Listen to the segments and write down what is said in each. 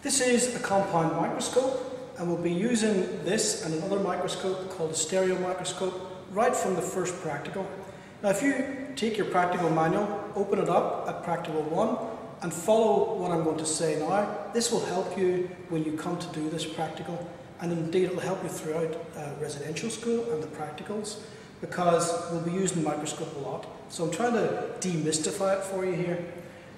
This is a compound microscope and we'll be using this and another microscope called a stereo microscope right from the first practical. Now if you take your practical manual, open it up at practical 1 and follow what I'm going to say now. This will help you when you come to do this practical and indeed it will help you throughout uh, residential school and the practicals because we'll be using the microscope a lot. So I'm trying to demystify it for you here.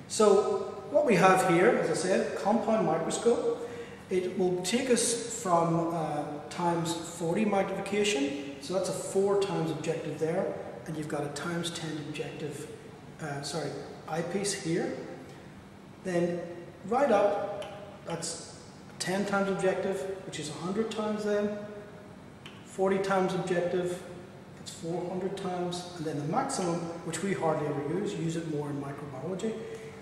So what we have here, as I said, compound microscope. It will take us from uh, times 40 magnification, so that's a 4 times objective there, and you've got a times 10 objective, uh, sorry, eyepiece here. Then right up, that's 10 times objective, which is 100 times then, 40 times objective, it's 400 times, and then the maximum, which we hardly ever use, use it more in microbiology,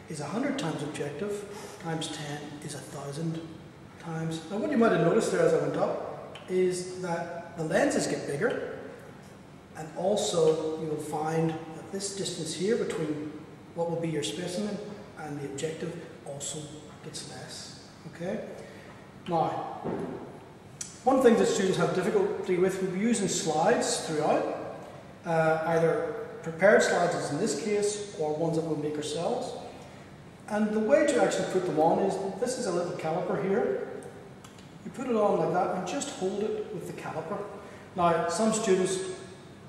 is 100 times objective, times 10 is 1,000 times. Now what you might have noticed there as I went up, is that the lenses get bigger, and also you will find that this distance here between what will be your specimen and the objective also gets less. Okay? Now, one thing that students have difficulty with, we'll be using slides throughout, uh, either prepared slides as in this case, or ones that we'll make ourselves. And the way to actually put them on is, this is a little caliper here. You put it on like that and just hold it with the caliper. Now, some students,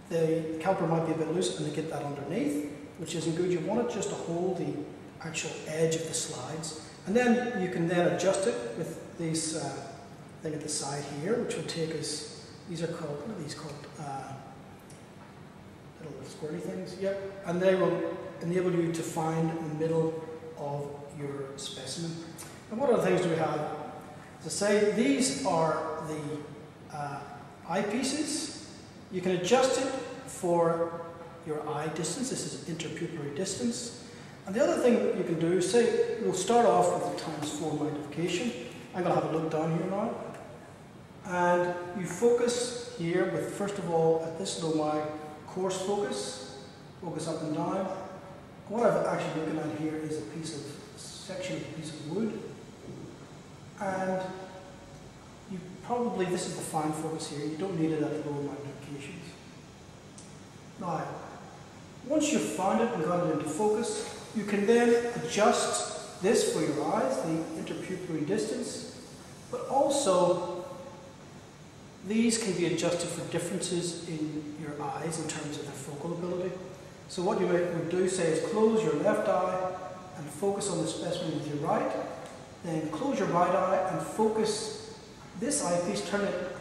the caliper might be a bit loose and they get that underneath, which isn't good. You want it just to hold the actual edge of the slides. And then you can then adjust it with this uh, thing at the side here, which will take us, these are called, what are these called? Uh, little squirty things, yep. And they will enable you to find the middle of your specimen. And what other things do we have? To say these are the uh, eyepieces. You can adjust it for your eye distance. This is interpupillary distance. And the other thing you can do, say, we'll start off with the times 4 magnification. I'm going to have a look down here now. And you focus here with, first of all, at this low coarse focus, focus up and down. What I'm actually looking at here is a piece of, section of a piece of wood. And you probably, this is the fine focus here, you don't need it at the low magnifications. Now, once you've found it and got it into focus, you can then adjust this for your eyes, the interpupillary distance, but also these can be adjusted for differences in your eyes in terms of their focal ability. So what you would do, say, is close your left eye and focus on the specimen with your right, then close your right eye and focus this eyepiece, turn it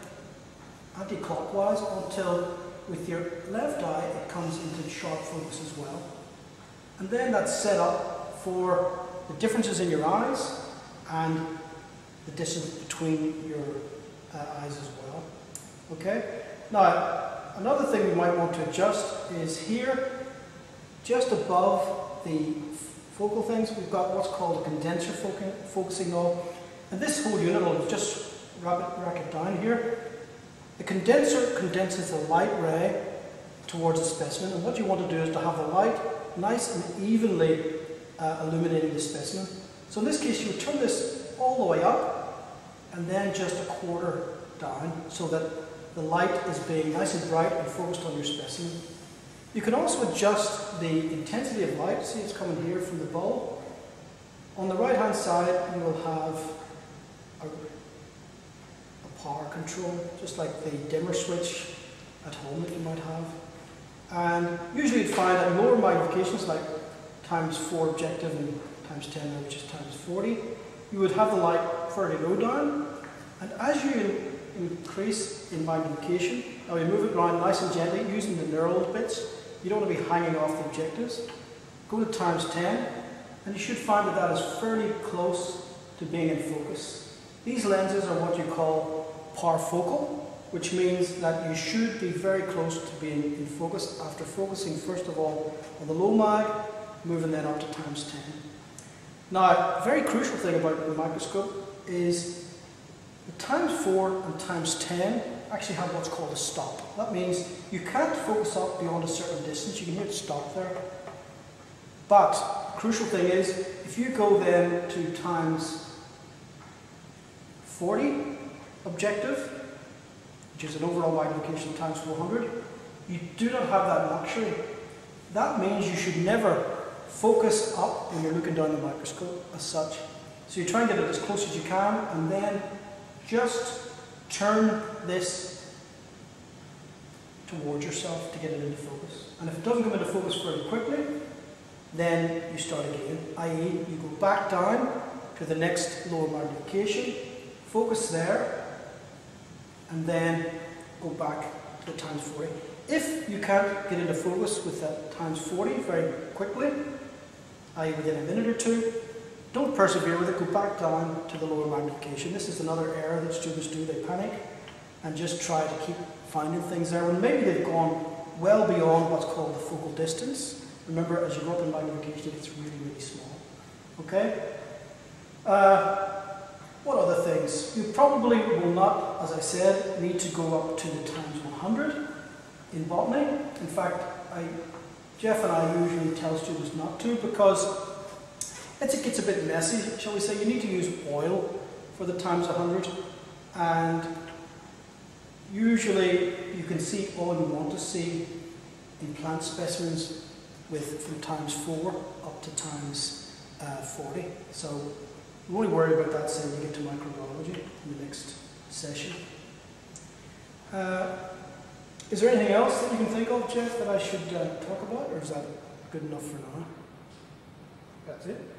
anti-clockwise until with your left eye it comes into sharp focus as well. And then that's set up for the differences in your eyes and the distance between your uh, eyes as well. Okay? Now, another thing we might want to adjust is here, just above the focal things, we've got what's called a condenser focusing knob. And this whole unit will just rack it, rack it down here. The condenser condenses the light ray towards the specimen, and what you want to do is to have the light nice and evenly uh, illuminating the specimen. So in this case, you turn this all the way up and then just a quarter down so that the light is being nice and bright and focused on your specimen. You can also adjust the intensity of light. See, it's coming here from the bulb. On the right hand side, you will have a, a power control, just like the dimmer switch at home that you might have. And usually you'd find at lower magnifications, like times 4 objective and times 10, which is times 40, you would have the light fairly low down. And as you increase in magnification, now we move it around nice and gently using the knurled bits. You don't want to be hanging off the objectives. Go to times 10, and you should find that that is fairly close to being in focus. These lenses are what you call parfocal, which means that you should be very close to being in focus after focusing first of all on the low mag, moving then up to times 10. Now, very crucial thing about the microscope is the times 4 and times 10 actually have what's called a stop. That means you can't focus up beyond a certain distance, you can hear it stop there. But crucial thing is, if you go then to times 40 objective, which is an overall magnification times 400, you do not have that luxury. That means you should never focus up when you're looking down the microscope as such. So you try and get it as close as you can and then just turn this towards yourself to get it into focus. And if it doesn't come into focus very quickly, then you start again, i.e. you go back down to the next lower magnification, focus there, and then go back to times 40. If you can't get into focus with that times 40 very quickly, i.e. within a minute or two, don't persevere with it, go back down to the lower magnification. This is another error that students do, they panic and just try to keep finding things there when maybe they've gone well beyond what's called the focal distance. Remember, as you go up in magnification, it's really, really small. Okay? Uh, what other things? You probably will not, as I said, need to go up to the times 100 in botany. In fact, I, Jeff and I usually tell students not to because it gets a bit messy, shall we say. You need to use oil for the times 100 and usually you can see all you want to see in plant specimens with from times 4 up to times uh, 40. So we only worry about that say you get to microbiology in the next session. Uh, is there anything else that you can think of, Jeff, that I should uh, talk about, or is that good enough for now? That's it?